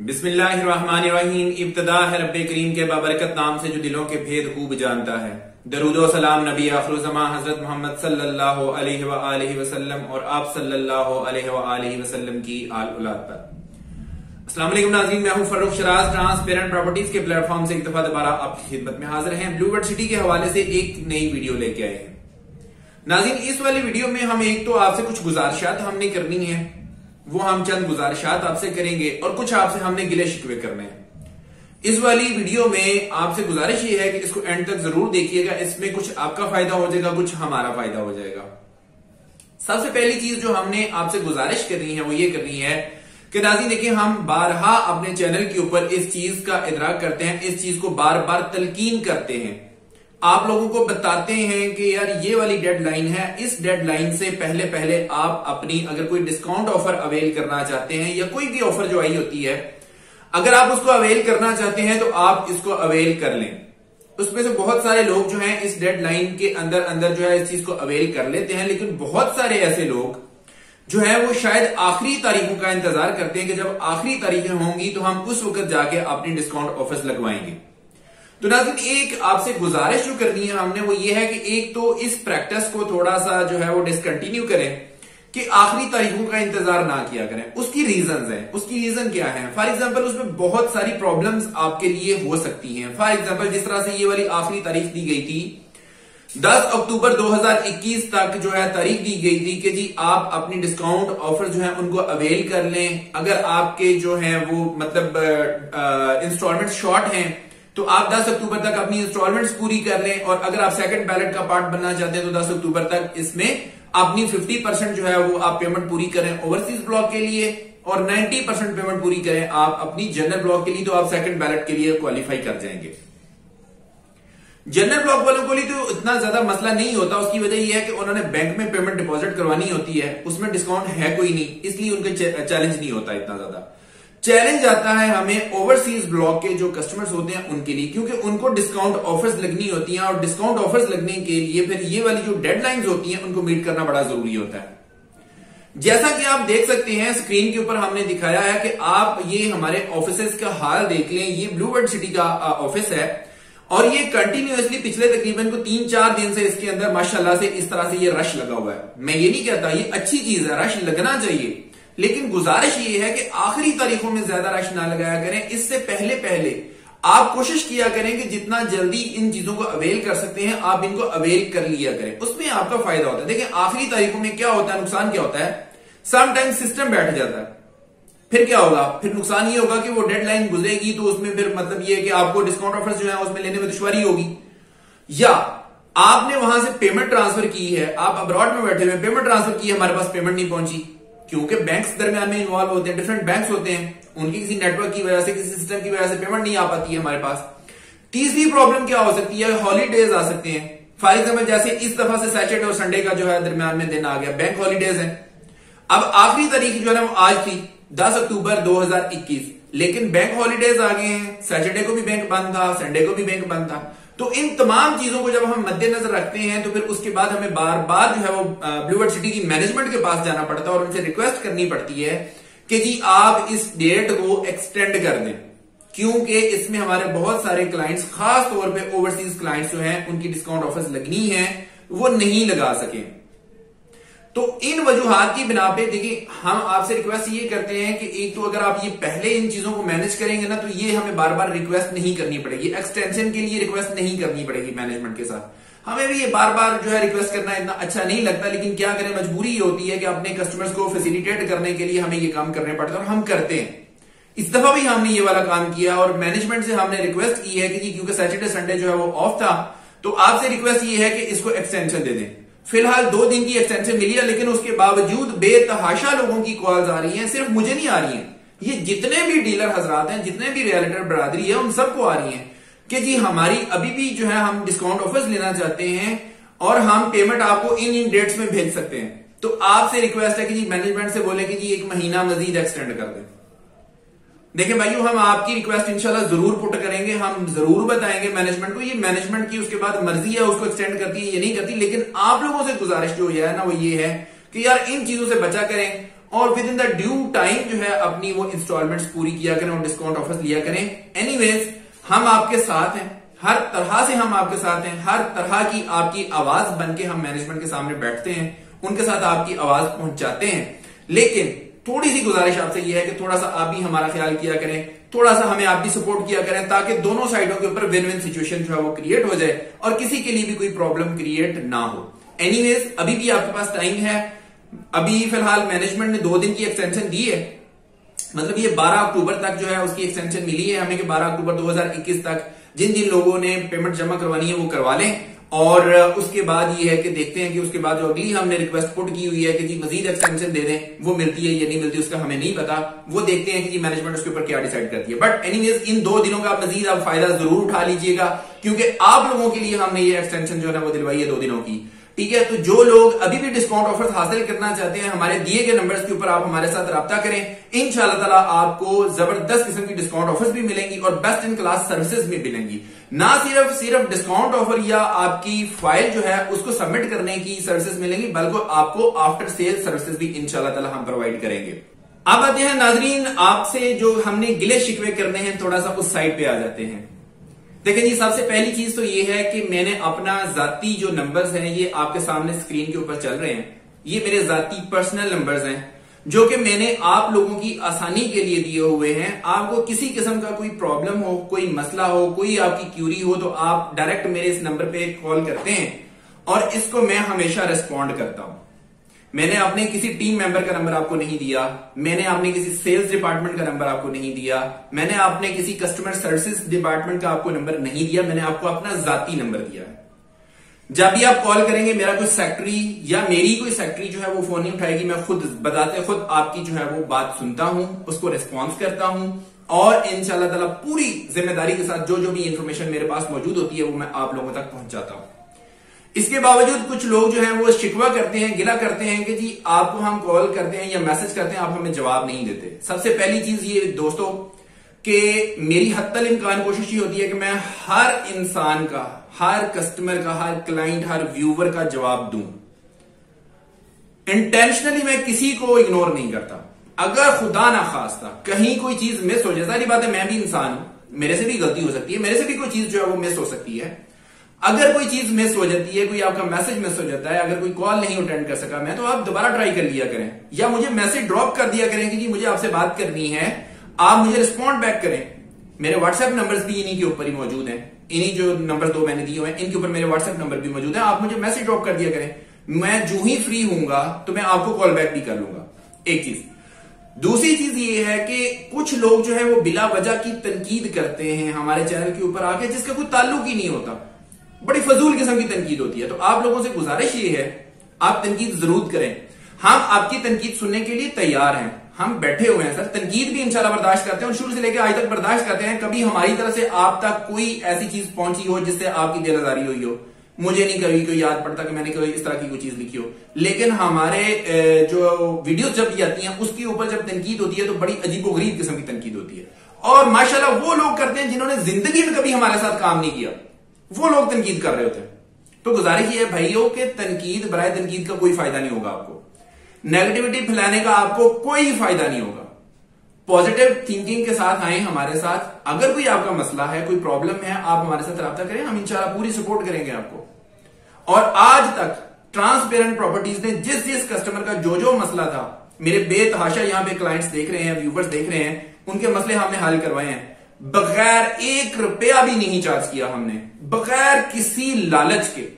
बिस्मिल्लाहिर्रहमानिर्रहीम। इब्तदा है रब करीम के बाबरकत नाम से जो दिलों के भेद खूब जानता है। दरूदो सलाम नबी आखरुजमा हज़रत मोहम्मद सल्लल्लाहु अलैहि वआलिहि वसल्लम और आप सल्लल्लाहु अलैहि वआलिहि वसल्लम की आल औलाद पर। अस्सलाम वालेकुम नाज़रीन, मैं हूँ फरूख शराज, ट्रांसपेरेंट प्रॉपर्टीज़ के प्लेटफॉर्म से एक दफ़ा दोबारा आपकी खिदमत में हाजिर हैं। ब्लूबर्ड सिटी के हवाले से एक नई वीडियो लेके आए हैं। नाजीन इस वाली वीडियो में हम एक तो आपसे कुछ गुजारिशात हमने करनी है। वो हम चंद गुजारिशात आपसे करेंगे और कुछ आपसे हमने गिले शिकवे करने हैं। इस वाली वीडियो में आपसे गुजारिश ये है कि इसको एंड तक ज़रूर देखिएगा। इसमें कुछ आपका फ़ायदा हो जाएगा, कुछ हमारा फ़ायदा हो जाएगा। सबसे पहली चीज़ जो हमने आपसे गुजारिश करनी है, वो ये करनी है कि नाजी देखिए, हम बारहा अपने चैनल के ऊपर इस चीज़ का इदराक करते हैं, इस चीज़ को बार बार तलकीन करते हैं। आप लोगों को बताते हैं कि यार ये वाली डेडलाइन है, इस डेडलाइन से पहले पहले आप अपनी अगर कोई डिस्काउंट ऑफ़र अवेल करना चाहते हैं या कोई भी ऑफ़र जो आई होती है, अगर आप उसको अवेल करना चाहते हैं तो आप इसको अवेल कर लें। उसमें से बहुत सारे लोग जो हैं इस डेडलाइन के अंदर अंदर जो है इस चीज़ को अवेल कर लेते हैं, लेकिन बहुत सारे ऐसे लोग जो है वो शायद आखिरी तारीखों का इंतज़ार करते हैं कि जब आखिरी तारीखें होंगी तो हम उस वक्त जाके अपनी डिस्काउंट ऑफर्स लगवाएँगे। तो नाजिन एक आपसे गुजारिश जो करनी है हमने वो ये है कि एक तो इस प्रैक्टिस को थोड़ा सा जो है वो डिसकंटिन्यू करें कि आखिरी तारीखों का इंतज़ार ना किया करें। उसकी रीजन है। उसकी रीजन क्या है? फॉर एग्ज़ाम्पल उसमें बहुत सारी प्रॉब्लम्स आपके लिए हो सकती हैं। फॉर एग्ज़ाम्पल जिस तरह से ये वाली आखिरी तारीख दी गई थी 10 अक्टूबर 2021 तक जो है तारीख दी गई थी कि जी आप अपनी डिस्काउंट ऑफ़र जो है उनको अवेल कर लें। अगर आपके जो है वो मतलब इंस्टॉलमेंट शॉर्ट हैं तो आप 10 अक्टूबर तक अपनी इंस्टॉलमेंट्स पूरी कर लें और अगर आप सेकंड बैलेट का पार्ट बनना चाहते हैं तो 10 अक्टूबर तक इसमें अपनी 50 परसेंट जो है वो आप पेमेंट पूरी करें ओवरसीज ब्लॉक के लिए और 90 परसेंट पेमेंट पूरी करें आप अपनी जनरल ब्लॉक के लिए तो आप सेकंड बैलेट के लिए क्वालिफाई कर जाएँगे। जनरल ब्लॉक वालों को लिए तो इतना ज़्यादा मसला नहीं होता, उसकी वजह यह है कि उन्होंने बैंक में पेमेंट डिपॉजिट करवानी होती है, उसमें डिस्काउंट है कोई नहीं, इसलिए उनके चैलेंज नहीं होता इतना ज़्यादा। चैलेंज आता है हमें ओवरसीज ब्लॉक के जो कस्टमर्स होते हैं उनके लिए, क्योंकि उनको डिस्काउंट ऑफर्स लगनी होती हैं और डिस्काउंट ऑफर्स लगने के लिए फिर ये वाली जो डेडलाइंस होती हैं उनको मीट करना बड़ा ज़रूरी होता है। जैसा कि आप देख सकते हैं स्क्रीन के ऊपर हमने दिखाया है कि आप ये हमारे ऑफ़िस का हाल देख लें। ये ब्लू वर्ड सिटी का ऑफ़िस है और ये कंटिन्यूसली पिछले तकरीबन को तीन चार दिन से इसके अंदर माशाल्लाह से इस तरह से ये रश लगा हुआ है। मैं ये नहीं कहता, ये अच्छी चीज़ है रश लगना चाहिए। लेकिन गुजारिश ये है कि आखिरी तारीखों में ज़्यादा रश ना लगाया करें। इससे पहले पहले आप कोशिश किया करें कि जितना जल्दी इन चीज़ों को अवेल कर सकते हैं, आप इनको अवेल कर लिया करें। उसमें आपका फ़ायदा होता है। देखिए, आखिरी तारीखों में क्या होता है, नुकसान क्या होता है? समटाइम्स सिस्टम बैठ जाता है। फिर क्या होगा? फिर नुकसान ये होगा कि वो डेडलाइन गुजरेगी तो उसमें फिर मतलब ये कि आपको डिस्काउंट ऑफ़र जो है, उसमें लेने में दुश्वारी होगी। या आपने वहाँ से पेमेंट ट्रांसफ़र की है, आप अब्रॉड में बैठे हुए पेमेंट ट्रांसफ़र की है, हमारे पास पेमेंट नहीं पहुँची। क्योंकि बैंक्स दरमियान में इन्वॉल्व होते हैं डिफरेंट बैंक्स होते हैं, उनकी किसी नेटवर्क की वजह से, किसी सिस्टम की वजह से पेमेंट नहीं आ पाती है हमारे पास। तीसरी प्रॉब्लम क्या हो सकती है? हॉलीडेज आ सकते हैं। फॉर एग्ज़ाम्पल जैसे इस दफ़ा से सैटरडे और संडे का जो है दरमियान में दिन आ गया। बैंक हॉलीडेज है। अब आखिरी तारीख जो है वो आज थी 10 अक्टूबर 2021 लेकिन बैंक हॉलीडेज आ गए हैं। सैटरडे को भी बैंक बंद था संडे को भी बैंक बंद था। तो इन तमाम चीज़ों को जब हम मद्देनजर रखते हैं तो फिर उसके बाद हमें बार बार जो है वो ब्लूवर्ड सिटी की मैनेजमेंट के पास जाना पड़ता है और उनसे रिक्वेस्ट करनी पड़ती है कि जी आप इस डेट को एक्सटेंड कर दें। क्योंकि इसमें हमारे बहुत सारे क्लाइंट्स खास तौर पे ओवरसीज क्लाइंट्स जो हैं, उनकी डिस्काउंट ऑफर्स लगनी है, वो नहीं लगा सके। तो इन वजूहत की बिना पे, देखिए, हम आपसे रिक्वेस्ट ये करते हैं कि एक तो अगर आप ये पहले इन चीज़ों को मैनेज करेंगे ना तो ये हमें बार बार रिक्वेस्ट नहीं करनी पड़ेगी। एक्सटेंशन के लिए रिक्वेस्ट नहीं करनी पड़ेगी मैनेजमेंट के साथ। हमें भी ये बार बार जो है रिक्वेस्ट करना इतना अच्छा नहीं लगता, लेकिन क्या करें, मजबूरी ये होती है कि अपने कस्टमर्स को फैसिलिटेट करने के लिए हमें ये काम करने पड़ते हैं और हम करते हैं। इस दफ़ा भी हमने ये वाला काम किया और मैनेजमेंट से हमने रिक्वेस्ट की है कि क्योंकि सैटरडे संडे जो है वो ऑफ़ था तो आपसे रिक्वेस्ट ये है कि इसको एक्सटेंशन दे दें। फ़िलहाल दो दिन की एक्सटेंशन मिली है, लेकिन उसके बावजूद बेतहाशा लोगों की कॉल्स आ रही हैं, सिर्फ़ मुझे नहीं आ रही हैं। ये जितने भी डीलर हजरात हैं, जितने भी रियलिटर बरादरी है, उन सबको आ रही है कि जी हमारी अभी भी जो है हम डिस्काउंट ऑफर्स लेना चाहते हैं और हम पेमेंट आपको इन इन डेट्स में भेज सकते हैं। तो आपसे रिक्वेस्ट है कि जी मैनेजमेंट से बोले कि जी एक महीना मजीद एक्सटेंड कर दें। देखिए भाइयों, हम आपकी रिक्वेस्ट इंशाल्लाह ज़रूर पुट करेंगे, हम ज़रूर बताएँगे मैनेजमेंट को। ये मैनेजमेंट की उसके बाद मर्ज़ी है, उसको एक्सटेंड करती है, ये नहीं करती, लेकिन आप लोगों से गुजारिश जो है ना, वो ये है कि यार इन चीज़ों से बचा करें और within the due time जो है अपनी वो इंस्टॉलमेंट्स पूरी किया करें और डिस्काउंट ऑफर्स लिया करें। एनीवेज हम आपके साथ हैं, हर तरह से हम आपके साथ हैं, हर तरह की आपकी आवाज़ बन के हम मैनेजमेंट के सामने बैठते हैं, उनके साथ आपकी आवाज़ पहुंचाते हैं। लेकिन थोड़ी सी गुजारिश आपसे यह है कि थोड़ा सा आप भी हमारा ख्याल किया करें, थोड़ा सा हमें आप भी सपोर्ट किया करें, ताकि दोनों साइडों के ऊपर विन विन सिचुएशन जो है वो क्रिएट हो जाए और किसी के लिए भी कोई प्रॉब्लम क्रिएट ना हो। एनीवेज अभी भी आपके पास टाइम है। अभी फ़िलहाल मैनेजमेंट ने दो दिन की एक्सटेंशन दी है। मतलब ये 12 अक्टूबर तक जो है उसकी एक्सटेंशन मिली है। हमें कि 12 अक्टूबर 2021 तक जिन जिन लोगों ने पेमेंट जमा करवानी है वो करवा लें। और उसके बाद ये है कि देखते हैं कि उसके बाद जो अगली हमने रिक्वेस्ट पुट की हुई है कि जी मजीद एक्सटेंशन दे दें, वो मिलती है या नहीं मिलती उसका हमें नहीं पता। वो देखते हैं कि जी मैनेजमेंट उसके ऊपर क्या डिसाइड करती है। बट एनीवेज इन दो दिनों का मजीद आप फ़ायदा ज़रूर उठा लीजिएगा, क्योंकि आप लोगों के लिए हमने ये एक्सटेंशन जो है वो दिलवाई है दो दिनों की। ठीक है? तो जो लोग अभी भी डिस्काउंट ऑफ़र हासिल करना चाहते हैं, हमारे दिए गए नंबर्स के ऊपर आप हमारे साथ रब्ता करें। इन ताला आपको ज़बरदस्त किस्म की डिस्काउंट ऑफर्स भी मिलेंगी और बेस्ट इन क्लास सर्विसेज़ भी मिलेंगी। ना सिर्फ़ सिर्फ़ डिस्काउंट ऑफ़र या आपकी फ़ाइल जो है, उसको सबमिट करने की सर्विसेज़ मिलेंगी, बल्कि आपको आफ्टर सेल सर्विसेज़ भी इनशाला हम प्रोवाइड करेंगे। अब आते हैं, नाजरीन, आपसे जो हमने गिले शिकवे करने हैं, थोड़ा सा उस साइड पे आ जाते हैं। देखें जी, सबसे पहली चीज़ तो ये है कि मैंने अपना जाती जो नंबर्स हैं, ये आपके सामने स्क्रीन के ऊपर चल रहे हैं। ये मेरे जाती पर्सनल नंबर्स हैं। जो कि मैंने आप लोगों की आसानी के लिए दिए हुए हैं। आपको किसी किस्म का कोई प्रॉब्लम हो, कोई मसला हो, कोई आपकी क्यूरी हो तो आप डायरेक्ट मेरे इस नंबर पे कॉल करते हैं और इसको मैं हमेशा रिस्पॉन्ड करता हूँ। मैंने अपने किसी टीम मेंबर का नंबर आपको नहीं दिया। मैंने आपने किसी सेल्स डिपार्टमेंट का नंबर आपको नहीं दिया। मैंने आपने किसी कस्टमर सर्विस डिपार्टमेंट का आपको नंबर नहीं दिया। मैंने आपको अपना जाती नंबर दिया। है जब भी आप कॉल करेंगे, मेरा कोई सेक्रेटरी या मेरी कोई सेक्रेटरी जो है वो फ़ोन नहीं उठाएगी, मैं खुद बताते, खुद आपकी जो है वो बात सुनता हूँ, उसको रिस्पॉन्स करता हूँ और इंशाल्लाह पूरी ज़िम्मेदारी के साथ जो जो भी इंफॉर्मेशन मेरे पास मौजूद होती है, वो मैं आप लोगों तक पहुंचाता हूँ। इसके बावजूद कुछ लोग जो है वो शिकवा करते हैं, गिला करते हैं कि जी, आपको हम कॉल करते हैं या मैसेज करते हैं, आप हमें जवाब नहीं देते। सबसे पहली चीज़ ये, दोस्तों कि मेरी हद तल इम्कान कोशिश ये होती है कि मैं हर इंसान का, हर कस्टमर का, हर क्लाइंट हर व्यूवर का जवाब दूँ। इंटेंशनली मैं किसी को इग्नोर नहीं करता। अगर खुदा ना खास्ता, कहीं कोई चीज़ मिस हो जाए सारी बात है, मैं भी इंसान हूँ। मेरे से भी गलती हो सकती है, मेरे से भी कोई चीज़ जो है वो मिस हो सकती है। अगर कोई चीज़ मिस हो जाती है, कोई आपका मैसेज मिस हो जाता है, अगर कोई कॉल नहीं अटेंड कर सका, मैं तो आप दोबारा ट्राई कर लिया करें। या मुझे मैसेज ड्रॉप कर दिया करें कि जी, मुझे आपसे बात करनी है आप मुझे रिस्पॉन्ड बैक करें। मेरे व्हाट्सएप नंबर्स भी इन्हीं के ऊपर ही मौजूद हैं। इन्हीं जो नंबर दो मैंने दिए हुए हैं, इनके ऊपर मेरे व्हाट्सएप नंबर भी मौजूद है। आप मुझे मैसेज ड्रॉप कर दिया करें। मैं जो ही फ्री हूँगा तो मैं आपको कॉल बैक भी कर लूँगा। एक चीज़। दूसरी चीज़ ये है कि कुछ लोग जो है, वो बिला वजह की तनकीद करते हैं हमारे चैनल के ऊपर आके, जिसका कोई ताल्लुक ही नहीं होता। बड़ी फजूल किस्म की तनकीद होती है। तो आप लोगों से गुजारिश ये है, आप तनकीद ज़रूर करें। हम आपकी तनकीद सुनने के लिए तैयार हैं। हम बैठे हुए हैं, सर। तनकीद भी इंशाल्लाह बर्दाश्त करते हैं और शुरू से लेकर आज तक बर्दाश्त करते हैं। कभी हमारी तरफ़ से आप तक कोई ऐसी चीज़ पहुँची हो जिससे आपकी दिलदारी हुई हो? मुझे नहीं कभी कोई याद पड़ता कि मैंने कोई इस तरह की कोई चीज़ लिखी हो। लेकिन हमारे जो वीडियो जब जाती है, उसके ऊपर जब तनकीद होती है तो बड़ी अजीब गरीब किस्म की तनकीद होती है। और माशाल्लाह वो लोग करते हैं जिन्होंने ज़िंदगी में कभी हमारे साथ काम नहीं किया। वो लोग तनकीद कर रहे होते हैं। तो गुजारिश ये भाइयों, के तनकीद, बराए तनकीद का कोई फ़ायदा नहीं होगा आपको। नेगेटिविटी फैलाने का आपको कोई फ़ायदा नहीं होगा। पॉजिटिव थिंकिंग के साथ आए हमारे साथ। अगर कोई आपका मसला है, कोई प्रॉब्लम है, आप हमारे साथ रहा करें, हम इंशाल्लाह पूरी सपोर्ट करेंगे आपको। और आज तक ट्रांसपेरेंट प्रॉपर्टीज़ ने जिस जिस कस्टमर का जो जो मसला था, मेरे बेतहाशा यहाँ पे क्लाइंट्स देख रहे हैं व्यूवर्स देख रहे हैं, उनके मसले हमने हल करवाए हैं। बगैर एक रुपया भी नहीं चार्ज किया हमने। बगैर किसी लालच के,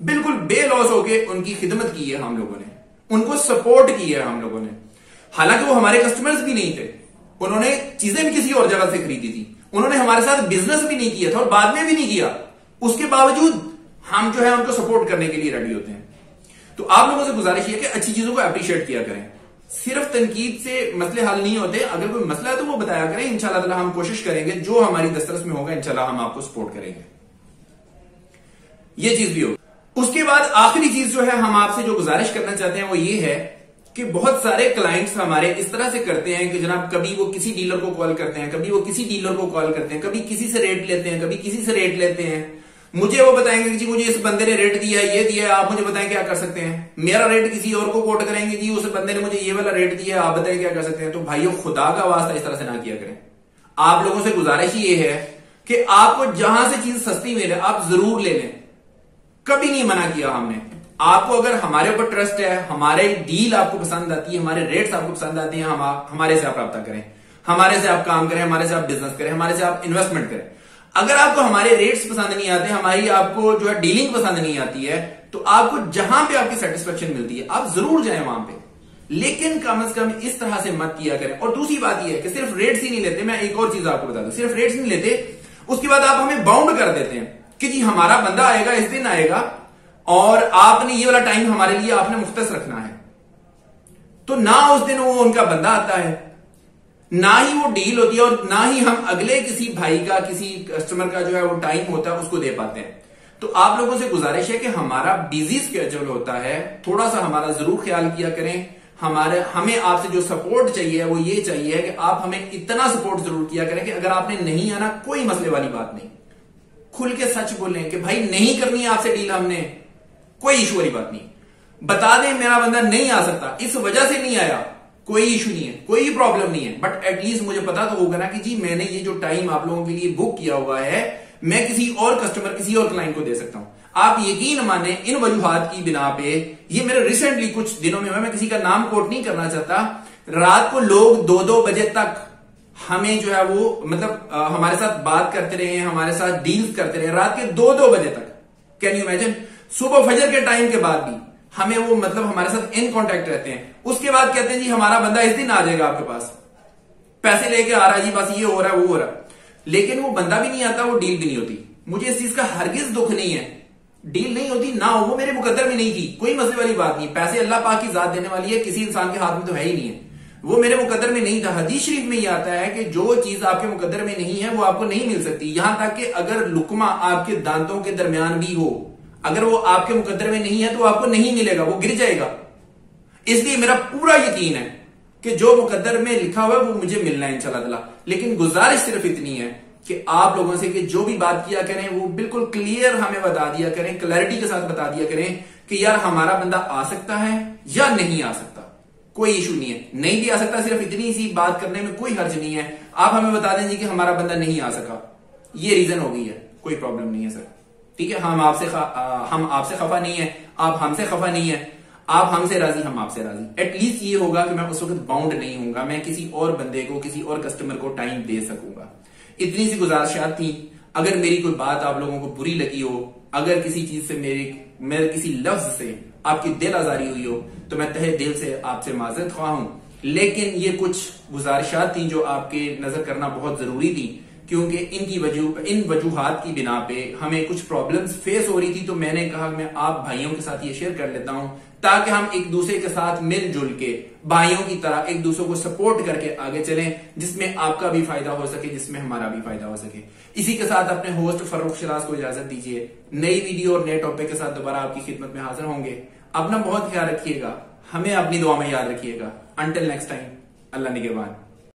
बिल्कुल बेलॉस होके उनकी खिदमत की है हम लोगों ने। उनको सपोर्ट किया हम लोगों ने। हालाँकि वो हमारे कस्टमर्स भी नहीं थे। उन्होंने चीज़ें भी किसी और जगह से खरीदी थी। उन्होंने हमारे साथ बिज़नेस भी नहीं किया था और बाद में भी नहीं किया। उसके बावजूद हम जो है उनको सपोर्ट करने के लिए रेडी होते हैं। तो आप लोगों से गुजारिश है कि अच्छी चीज़ों को अप्रिशिएट किया करें। सिर्फ़ तनकीद से मसले हल नहीं होते। अगर कोई मसला है तो वो बताया करें। इंशाल्लाह हम कोशिश करेंगे। जो हमारी दस्तरस में होगा, इंशाल्लाह हम आपको सपोर्ट करेंगे। ये चीज़ भी हो उसके बाद आखिरी चीज़ जो है हम आपसे जो गुजारिश करना चाहते हैं वो ये है कि बहुत सारे क्लाइंट्स हमारे इस तरह से करते हैं कि जनाब, कभी वो किसी डीलर को कॉल करते हैं, कभी वो किसी डीलर को कॉल करते हैं, कभी किसी से रेट लेते हैं, कभी किसी से रेट लेते हैं। मुझे वो बताएँगे कि जी, मुझे इस बंदे ने रेट दिया, ये दिया, आप मुझे बताएँ क्या कर सकते हैं? मेरा रेट किसी और को कोट करेंगे, जी, उस बंदे ने मुझे ये वाला रेट दिया, आप बताएँ क्या कर सकते हैं? तो भाइयों, खुदा का वास्ता इस तरह से ना किया करें। आप लोगों से गुजारिश ये है कि आपको जहाँ से चीज़ सस्ती मिले, आप ज़रूर ले लें। कभी नहीं मना किया हमने। आपको अगर हमारे ऊपर ट्रस्ट है, हमारे डील आपको पसंद आती है, हमारे रेट्स आपको पसंद आते हैं, हम हमारे से आप रब्ता करें। हमारे से आप काम करें, हमारे से आप बिज़नेस करें, हमारे से आप इन्वेस्टमेंट करें। अगर आपको हमारे रेट्स पसंद नहीं आते, हमारी आपको जो है डीलिंग पसंद नहीं आती है तो आपको जहाँ पे आपकी सेटिस्फेक्शन मिलती है, आप ज़रूर जाए वहाँ पे। लेकिन कम अज कम इस तरह से मत किया करें। और दूसरी बात यह है कि सिर्फ़ रेट्स ही नहीं लेते, मैं एक और चीज़ आपको बता दूँ। सिर्फ़ रेट्स नहीं लेते, उसके बाद आप हमें बाउंड कर देते हैं। कि जी, हमारा बंदा आएगा, इस दिन आएगा, और आपने ये वाला टाइम हमारे लिए आपने मुख्तस रखना है। तो ना उस दिन वो उनका बंदा आता है, ना ही वो डील होती है, और ना ही हम अगले किसी भाई का, किसी कस्टमर का जो है वो टाइम होता है, उसको दे पाते हैं। तो आप लोगों से गुजारिश है कि हमारा बिज़ी स्केड्यूल होता है थोड़ा सा हमारा ज़रूर ख्याल किया करें। हमारे, हमें आपसे जो सपोर्ट चाहिए वो ये चाहिए कि आप हमें इतना सपोर्ट ज़रूर किया करें कि अगर आपने नहीं आना, कोई मसले वाली बात नहीं। खुल के सच बोले कि भाई नहीं करनी है आपसे डील हमने। कोई इशू वाली बात नहीं। बता दें मेरा बंदा नहीं आ सकता। इस वजह से नहीं आया। कोई इशू नहीं है। कोई प्रॉब्लम नहीं है। बट एटलीस्ट मुझे पता तो होगा ना कि जी मैंने ये जो टाइम आप लोगों के लिए बुक किया हुआ है, मैं किसी और कस्टमर किसी और क्लाइंट को दे सकता हूँ। आप यकीन माने इन वजूहत की बिना पे ये मेरे रिसेंटली कुछ दिनों में मैं किसी का नाम कोट नहीं करना चाहता। रात को लोग दो दो बजे तक हमें जो है वो मतलब आ, हमारे साथ बात करते रहे हमारे साथ डील्स करते रहे रात के दो दो बजे तक। कैन यू इमेजिन सुबह फजर के टाइम के बाद भी हमें वो मतलब हमारे साथ इन कांटेक्ट रहते हैं। उसके बाद कहते हैं जी हमारा बंदा इस दिन आ जाएगा आपके पास। पैसे लेके आ रहा है जी बस ये हो रहा है वो हो रहा है। लेकिन वो बंदा भी नहीं आता वो डील भी नहीं होती। मुझे इस चीज़ का हरगिज दुख नहीं है। डील नहीं होती ना हो वो मेरे मुकद्दर में नहीं थी। कोई मसले वाली बात नहीं। पैसे अल्लाह पाक की जात देने वाली है किसी इंसान के हाथ में तो है ही नहीं है। वो मेरे मुकदर में नहीं था। हदीस शरीफ में ये आता है कि जो चीज़ आपके मुकदर में नहीं है, वो आपको नहीं मिल सकती। यहाँ तक कि अगर लुकमा आपके दांतों के दरमियान भी हो, अगर वो आपके मुकदर में नहीं है तो आपको नहीं मिलेगा, वो गिर जाएगा। इसलिए मेरा पूरा यकीन है कि जो मुकदर में लिखा हुआ है, वो मुझे मिलना है, इंशाल्लाह लेकिन गुजारिश सिर्फ़ इतनी है कि आप लोगों से कि जो भी बात किया करें, वो बिल्कुल क्लियर हमें बता दिया करें, क्लैरिटी के साथ बता दिया करें कि यार हमारा बंदा आ सकता है या नहीं आ सकता। कोई इशू नहीं है। नहीं भी आ सकता, सिर्फ़ इतनी सी बात करने में कोई हर्ज नहीं है। आप हमें बता देंगे कि हमारा बंदा नहीं आ सका। ये रीजन हो गई है। कोई प्रॉब्लम नहीं है सर ठीक है? हम आपसे हम आपसे खफा नहीं है। आप हमसे खफा नहीं है। आप हमसे राज़ी, हम आपसे राज़ी। एटलीस्ट ये होगा कि मैं उस वक्त बाउंड नहीं हूँगा मैं किसी और बंदे को, किसी और कस्टमर को टाइम दे सकूँगा। इतनी सी गुजारिशात थी। अगर मेरी कोई बात आप लोगों को बुरी लगी हो, अगर किसी चीज़ से मेरे मेरे किसी लफ्ज से आपकी दिल आजारी हुई हो तो मैं तहे दिल से आपसे माजरत ख्वाह हूँ। लेकिन ये कुछ गुजारिशात थी जो आपके नज़र करना बहुत ज़रूरी थी, क्योंकि इनकी वज़ू, इन वजूहत की बिना पे हमें कुछ प्रॉब्लम्स फेस हो रही थी तो मैंने कहा मैं आप भाइयों के साथ ये शेयर कर लेता हूँ, ताकि हम एक दूसरे के साथ मिलजुल के भाइयों की तरह एक दूसरे को सपोर्ट करके आगे चलें, जिसमें आपका भी फ़ायदा हो सके, जिसमें हमारा भी फ़ायदा हो सके। इसी के साथ अपने होस्ट फरूख शराज को इजाज़त दीजिए। नई वीडियो और नए टॉपिक के साथ दोबारा आपकी खिदमत में हाजिर होंगे। अपना बहुत ख्याल रखिएगा। हमें अपनी दुआ में याद रखिएगा। अंटिल नेक्स्ट टाइम अल्लाह निगेबान।